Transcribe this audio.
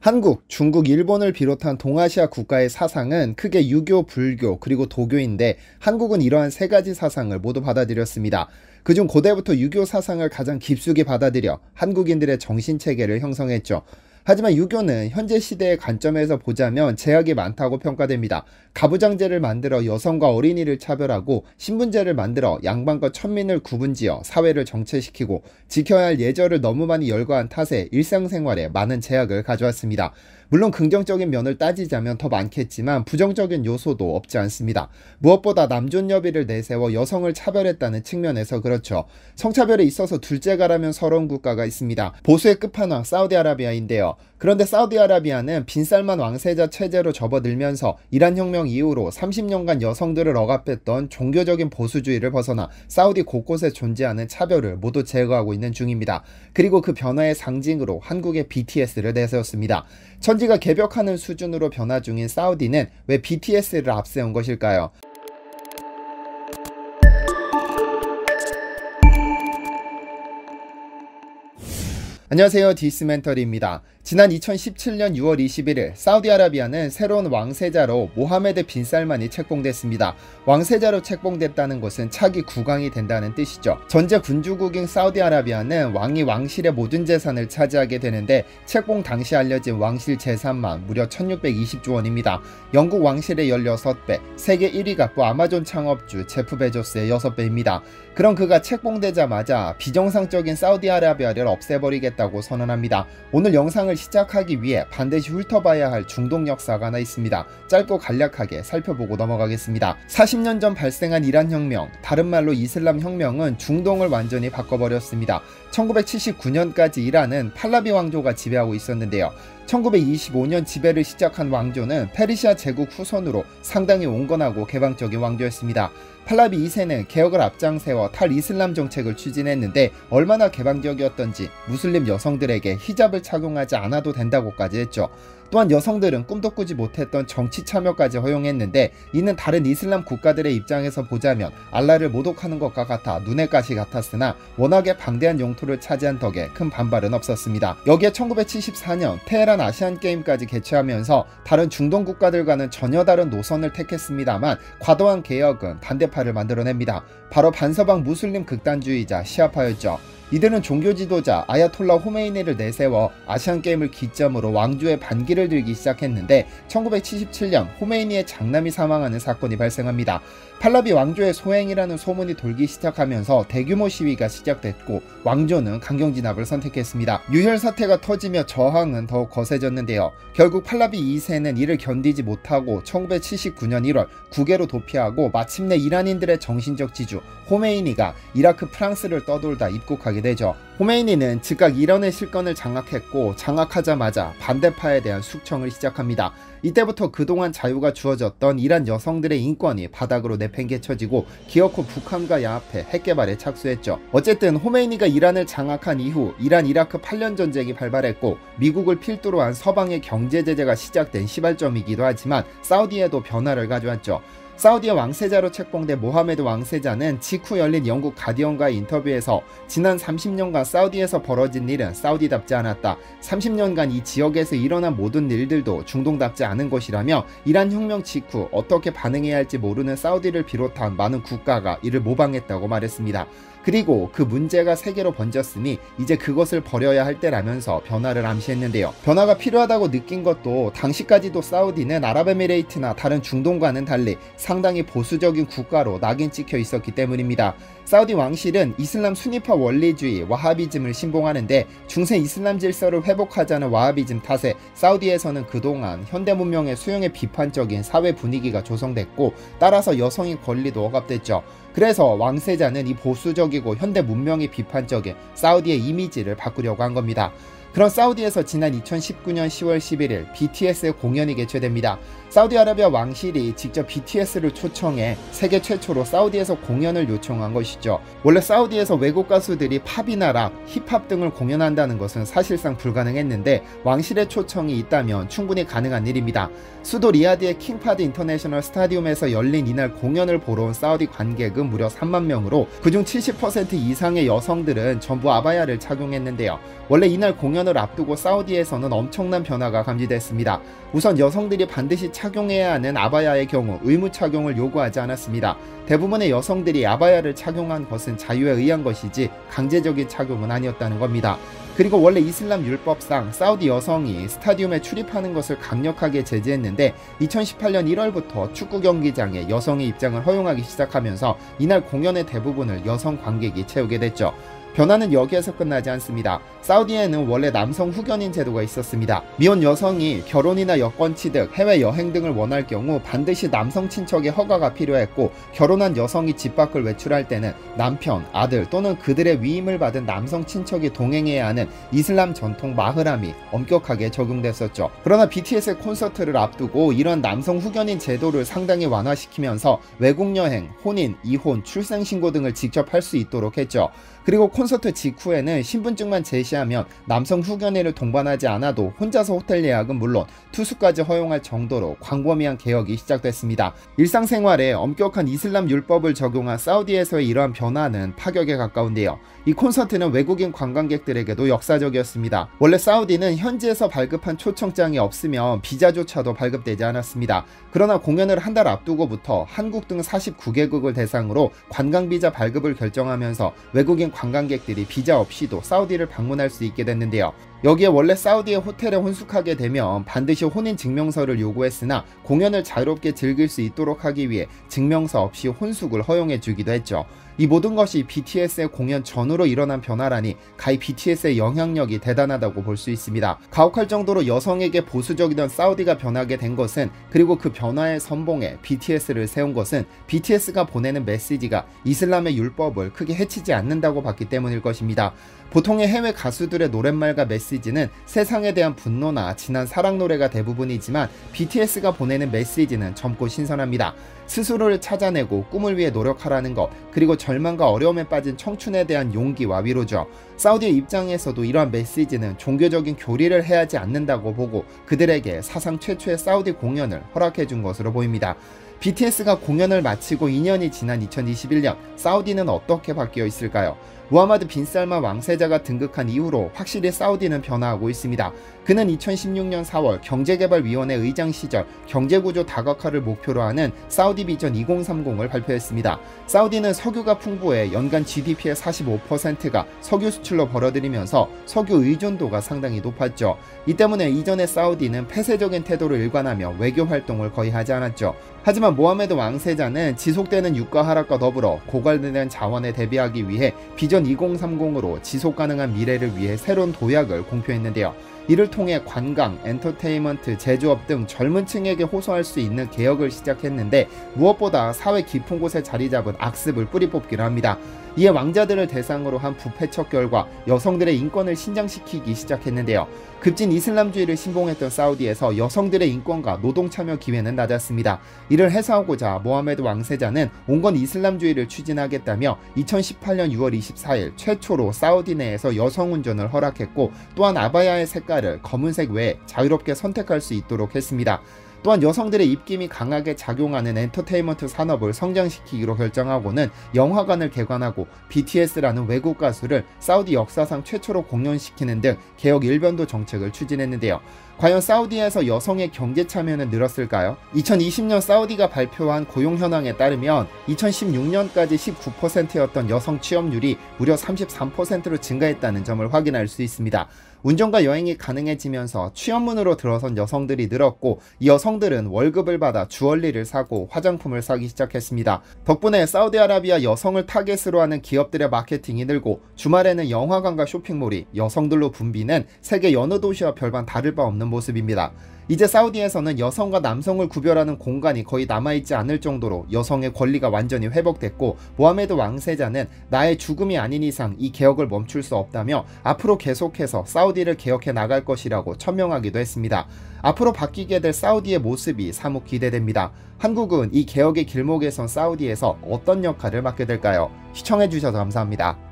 한국, 중국, 일본을 비롯한 동아시아 국가의 사상은 크게 유교, 불교, 그리고 도교인데 한국은 이러한 세 가지 사상을 모두 받아들였습니다. 그중 고대부터 유교 사상을 가장 깊숙이 받아들여 한국인들의 정신체계를 형성했죠. 하지만 유교는 현재 시대의 관점에서 보자면 제약이 많다고 평가됩니다. 가부장제를 만들어 여성과 어린이를 차별하고 신분제를 만들어 양반과 천민을 구분지어 사회를 정체시키고 지켜야 할 예절을 너무 많이 열거한 탓에 일상생활에 많은 제약을 가져왔습니다. 물론 긍정적인 면을 따지자면 더 많겠지만 부정적인 요소도 없지 않습니다. 무엇보다 남존여비를 내세워 여성을 차별했다는 측면에서 그렇죠. 성차별에 있어서 둘째가라면 서러운 국가가 있습니다. 보수의 끝판왕 사우디아라비아인데요. 그런데 사우디아라비아는 빈살만 왕세자 체제로 접어들면서 이란 혁명 이후로 30년간 여성들을 억압했던 종교적인 보수주의를 벗어나 사우디 곳곳에 존재하는 차별을 모두 제거하고 있는 중입니다. 그리고 그 변화의 상징으로 한국의 BTS를 내세웠습니다. 천 지가 개벽하는 수준으로 변화 중인 사우디는 왜 BTS를 앞세운 것일까요? 안녕하세요 디스멘터리입니다. 지난 2017년 6월 21일 사우디아라비아는 새로운 왕세자로 모하메드 빈 살만이 책봉됐습니다. 왕세자로 책봉됐다는 것은 차기 국왕이 된다는 뜻이죠. 전제 군주국인 사우디아라비아는 왕이 왕실의 모든 재산을 차지하게 되는데 책봉 당시 알려진 왕실 재산만 무려 1620조 원입니다. 영국 왕실의 16배, 세계 1위 갑부 아마존 창업주 제프 베조스의 6배입니다. 그럼 그가 책봉되자마자 비정상적인 사우디아라비아를 없애버리겠다고 선언합니다. 오늘 영상을 시작하기 위해 반드시 훑어봐야 할 중동 역사가 하나 있습니다. 짧고 간략하게 살펴보고 넘어가겠습니다. 40년 전 발생한 이란 혁명, 다른 말로 이슬람 혁명은 중동을 완전히 바꿔버렸습니다. 1979년까지 이란은 팔라비 왕조가 지배하고 있었는데요. 1925년 지배를 시작한 왕조는 페르시아 제국 후손으로 상당히 온건하고 개방적인 왕조였습니다. 팔라비 2세는 개혁을 앞장세워 탈이슬람 정책을 추진했는데 얼마나 개방적이었던지 무슬림 여성들에게 히잡을 착용하지 않아도 된다고까지 했죠. 또한 여성들은 꿈도 꾸지 못했던 정치 참여까지 허용했는데 이는 다른 이슬람 국가들의 입장에서 보자면 알라를 모독하는 것과 같아 눈에 가시 같았으나 워낙에 방대한 용토를 차지한 덕에 큰 반발은 없었습니다. 여기에 1974년 테헤란 아시안 게임까지 개최하면서 다른 중동 국가들과는 전혀 다른 노선을 택했습니다만 과도한 개혁은 반대파를 만들어냅니다. 바로 반서방 무슬림 극단주의자 시아파였죠. 이들은 종교 지도자 아야톨라 호메이니를 내세워 아시안 게임을 기점으로 왕조의 반기를 들기 시작했는데 1977년 호메이니의 장남이 사망하는 사건이 발생합니다. 팔라비 왕조의 소행이라는 소문이 돌기 시작하면서 대규모 시위가 시작됐고 왕조는 강경 진압을 선택했습니다. 유혈 사태가 터지며 저항은 더욱 거세졌는데요. 결국 팔라비 2세는 이를 견디지 못하고 1979년 1월 국외로 도피하고 마침내 이란인들의 정신적 지주 호메이니가 이라크 프랑스를 떠돌다 입국하게 되죠. 호메이니는 즉각 이란의 실권을 장악했고 장악하자마자 반대파에 대한 숙청을 시작합니다. 이때부터 그동안 자유가 주어졌던 이란 여성들의 인권이 바닥으로 내팽개쳐지고 기어코 북한과 야합해 핵개발에 착수했죠. 어쨌든 호메이니가 이란을 장악한 이후 이란 이라크 8년 전쟁이 발발했고 미국을 필두로 한 서방의 경제 제재가 시작된 시발점이기도 하지만 사우디에도 변화를 가져왔죠. 사우디의 왕세자로 책봉된 모하메드 왕세자는 직후 열린 영국 가디언과의 인터뷰에서 지난 30년간 사우디에서 벌어진 일은 사우디답지 않았다. 30년간 이 지역에서 일어난 모든 일들도 중동답지 않은 것이라며 이란 혁명 직후 어떻게 반응해야 할지 모르는 사우디를 비롯한 많은 국가가 이를 모방했다고 말했습니다. 그리고 그 문제가 세계로 번졌으니 이제 그것을 버려야 할 때라면서 변화를 암시했는데요. 변화가 필요하다고 느낀 것도 당시까지도 사우디는 아랍에미레이트나 다른 중동과는 달리 상당히 보수적인 국가로 낙인 찍혀 있었기 때문입니다. 사우디 왕실은 이슬람 순위파 원리주의 와하비즘을 신봉하는데 중세 이슬람 질서를 회복하자는 와하비즘 탓에 사우디에서는 그동안 현대 문명의 수용에 비판적인 사회 분위기가 조성됐고 따라서 여성의 권리도 억압됐죠. 그래서 왕세자는 이 보수적이고 현대 문명이 비판적인 사우디의 이미지를 바꾸려고 한 겁니다. 그런 사우디에서 지난 2019년 10월 11일 BTS의 공연이 개최됩니다. 사우디아라비아 왕실이 직접 BTS를 초청해 세계 최초로 사우디에서 공연을 요청한 것이죠. 원래 사우디에서 외국 가수들이 팝이나 락, 힙합 등을 공연한다는 것은 사실상 불가능했는데 왕실의 초청이 있다면 충분히 가능한 일입니다. 수도 리야드의 킹파드 인터내셔널 스타디움에서 열린 이날 공연을 보러 온 사우디 관객은 무려 3만 명으로 그중 70% 이상의 여성들은 전부 아바야를 착용했는데요. 원래 이날 공연 공연을 앞두고 사우디에서는 엄청난 변화가 감지됐습니다. 우선 여성들이 반드시 착용해야 하는 아바야의 경우 의무 착용을 요구하지 않았습니다. 대부분의 여성들이 아바야를 착용한 것은 자유에 의한 것이지 강제적인 착용은 아니었다는 겁니다. 그리고 원래 이슬람 율법상 사우디 여성이 스타디움에 출입하는 것을 강력하게 제재했는데 2018년 1월부터 축구 경기장에 여성의 입장을 허용하기 시작하면서 이날 공연의 대부분을 여성 관객이 채우게 됐죠. 변화는 여기에서 끝나지 않습니다. 사우디에는 원래 남성 후견인 제도가 있었습니다. 미혼 여성이 결혼이나 여권 취득, 해외 여행 등을 원할 경우 반드시 남성 친척의 허가가 필요했고 결혼한 여성이 집 밖을 외출할 때는 남편, 아들 또는 그들의 위임을 받은 남성 친척이 동행해야 하는 이슬람 전통 마흐람이 엄격하게 적용됐었죠. 그러나 BTS의 콘서트를 앞두고 이런 남성 후견인 제도를 상당히 완화시키면서 외국 여행, 혼인, 이혼, 출생 신고 등을 직접 할 수 있도록 했죠. 그리고 콘서트 직후에는 신분증만 제시하면 남성 후견인을 동반하지 않아도 혼자서 호텔 예약은 물론 투수까지 허용할 정도로 광범위한 개혁이 시작됐습니다. 일상생활에 엄격한 이슬람 율법을 적용한 사우디에서의 이러한 변화는 파격에 가까운데요. 이 콘서트는 외국인 관광객들에게도 역사적이었습니다. 원래 사우디는 현지에서 발급한 초청장이 없으면 비자조차도 발급되지 않았습니다. 그러나 공연을 한 달 앞두고부터 한국 등 49개국을 대상으로 관광비자 발급을 결정하면서 외국인 관광 객들이 비자 없이도 사우디를 방문할 수 있게 됐는데요. 여기에 원래 사우디의 호텔에 혼숙하게 되면 반드시 혼인 증명서를 요구했으나 공연을 자유롭게 즐길 수 있도록 하기 위해 증명서 없이 혼숙을 허용해 주기도 했죠. 이 모든 것이 BTS의 공연 전후로 일어난 변화라니 가히 BTS의 영향력이 대단하다고 볼 수 있습니다. 가혹할 정도로 여성에게 보수적이던 사우디가 변하게 된 것은 그리고 그 변화의 선봉에 BTS를 세운 것은 BTS가 보내는 메시지가 이슬람의 율법을 크게 해치지 않는다고 봤기 때문일 것입니다. 보통의 해외 가수들의 노랫말과 메시지는 세상에 대한 분노나 진한 사랑 노래가 대부분이지만 BTS가 보내는 메시지는 젊고 신선합니다. 스스로를 찾아내고 꿈을 위해 노력하라는 것, 그리고 절망과 어려움에 빠진 청춘에 대한 용기와 위로죠. 사우디의 입장에서도 이러한 메시지는 종교적인 교리를 해야지 않는다고 보고 그들에게 사상 최초의 사우디 공연을 허락해 준 것으로 보입니다. BTS가 공연을 마치고 2년이 지난 2021년 사우디는 어떻게 바뀌어 있을까요? 무하마드 빈살만 왕세자가 등극한 이후로 확실히 사우디는 변화하고 있습니다. 그는 2016년 4월 경제개발위원회 의장 시절 경제구조 다각화를 목표로 하는 사우디 비전 2030을 발표했습니다. 사우디는 석유가 풍부해 연간 GDP의 45%가 석유 수출로 벌어들이면서 석유 의존도가 상당히 높았죠. 이 때문에 이전에 사우디는 폐쇄적인 태도를 일관하며 외교 활동을 거의 하지 않았죠. 하지만 모하메드 왕세자는 지속되는 유가 하락과 더불어 고갈되는 자원에 대비하기 위해 비전 2030으로 지속 가능한 미래를 위해 새로운 도약을 공표했는데요. 이를 통해 관광, 엔터테인먼트, 제조업 등 젊은 층에게 호소할 수 있는 개혁을 시작했는데 무엇보다 사회 깊은 곳에 자리 잡은 악습을 뿌리 뽑기로 합니다. 이에 왕자들을 대상으로 한 부패척 결과 여성들의 인권을 신장시키기 시작했는데요. 급진 이슬람주의를 신봉했던 사우디에서 여성들의 인권과 노동 참여 기회는 낮았습니다. 이를 해소하고자 모하메드 왕세자는 온건 이슬람주의를 추진하겠다며 2018년 6월 24일 최초로 사우디 내에서 여성 운전을 허락했고 또한 아바야의 색깔을 검은색 외에 자유롭게 선택할 수 있도록 했습니다. 또한 여성들의 입김이 강하게 작용하는 엔터테인먼트 산업을 성장시키기로 결정하고는 영화관을 개관하고 BTS라는 외국 가수를 사우디 역사상 최초로 공연시키는 등 개혁 일변도 정책을 추진했는데요. 과연 사우디에서 여성의 경제 참여는 늘었을까요? 2020년 사우디가 발표한 고용 현황에 따르면 2016년까지 19%였던 여성 취업률이 무려 33%로 증가했다는 점을 확인할 수 있습니다. 운전과 여행이 가능해지면서 취업문으로 들어선 여성들이 늘었고 이 여성들은 월급을 받아 주얼리를 사고 화장품을 사기 시작했습니다. 덕분에 사우디아라비아 여성을 타겟으로 하는 기업들의 마케팅이 늘고 주말에는 영화관과 쇼핑몰이 여성들로 붐비는 세계 여느 도시와 별반 다를 바 없는 모습입니다. 이제 사우디에서는 여성과 남성을 구별하는 공간이 거의 남아있지 않을 정도로 여성의 권리가 완전히 회복됐고 모하메드 왕세자는 나의 죽음이 아닌 이상 이 개혁을 멈출 수 없다며 앞으로 계속해서 사우디를 개혁해 나갈 것이라고 천명하기도 했습니다. 앞으로 바뀌게 될 사우디의 모습이 사뭇 기대됩니다. 한국은 이 개혁의 길목에 선 사우디에서 어떤 역할을 맡게 될까요? 시청해주셔서 감사합니다.